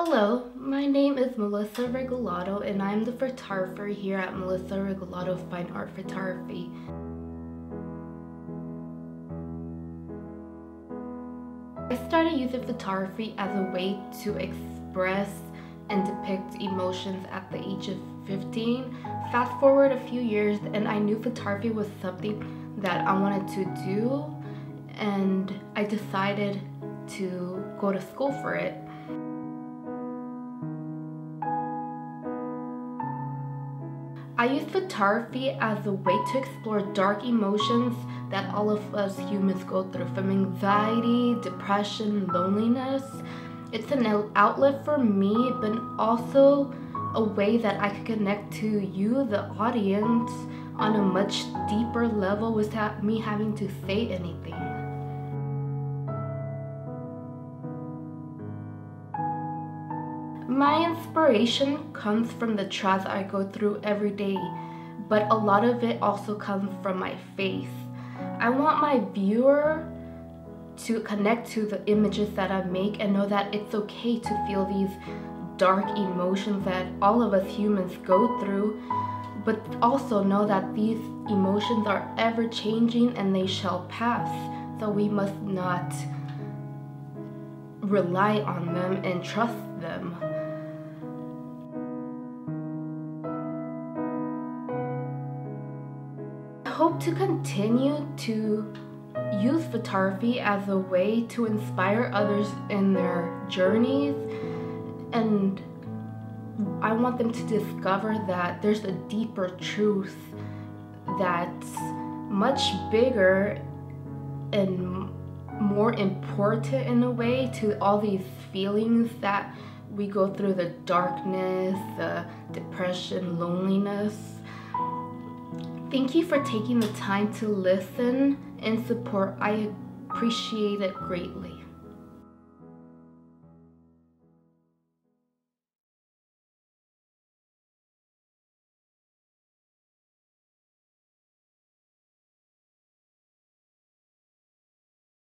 Hello, my name is Melissa Regalado and I'm the photographer here at Melissa Regalado Fine Art Photography. I started using photography as a way to express and depict emotions at the age of 15. Fast forward a few years and I knew photography was something that I wanted to do and I decided to go to school for it. I use photography as a way to explore dark emotions that all of us humans go through from anxiety, depression, loneliness. It's an outlet for me, but also a way that I can connect to you, the audience, on a much deeper level without me having to say anything. My inspiration comes from the trials I go through every day, but a lot of it also comes from my faith. I want my viewer to connect to the images that I make and know that it's okay to feel these dark emotions that all of us humans go through, but also know that these emotions are ever changing and they shall pass. So we must not rely on them and trust them. I hope to continue to use photography as a way to inspire others in their journeys and I want them to discover that there's a deeper truth that's much bigger and more important in a way to all these feelings that we go through the darkness, the depression, loneliness. Thank you for taking the time to listen and support. I appreciate it greatly.